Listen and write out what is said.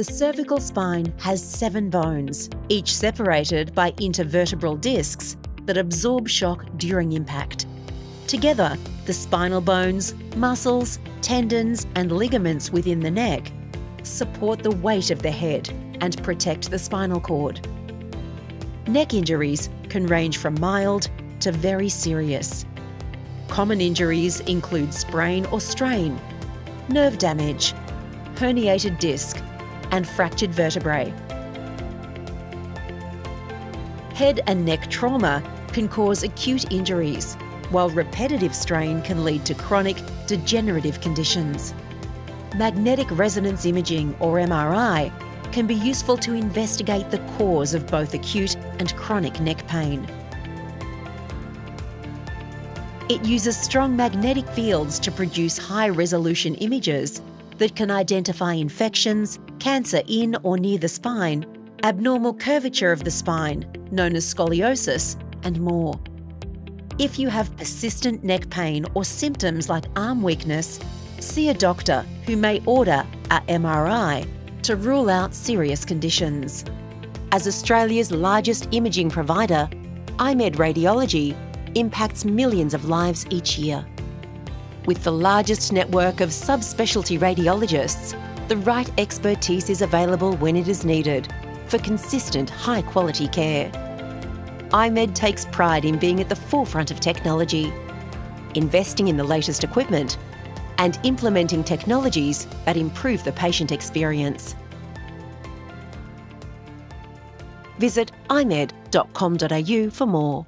The cervical spine has seven bones, each separated by intervertebral discs that absorb shock during impact. Together, the spinal bones, muscles, tendons, and ligaments within the neck support the weight of the head and protect the spinal cord. Neck injuries can range from mild to very serious. Common injuries include sprain or strain, nerve damage, herniated disc, and fractured vertebrae. Head and neck trauma can cause acute injuries, while repetitive strain can lead to chronic degenerative conditions. Magnetic resonance imaging, or MRI, can be useful to investigate the cause of both acute and chronic neck pain. It uses strong magnetic fields to produce high resolution images that can identify infections, cancer in or near the spine, abnormal curvature of the spine, known as scoliosis, and more. If you have persistent neck pain or symptoms like arm weakness, see a doctor who may order a MRI to rule out serious conditions. As Australia's largest imaging provider, I-MED Radiology impacts millions of lives each year. With the largest network of subspecialty radiologists, the right expertise is available when it is needed for consistent, high quality care. I-MED takes pride in being at the forefront of technology, investing in the latest equipment, and implementing technologies that improve the patient experience. Visit imed.com.au for more.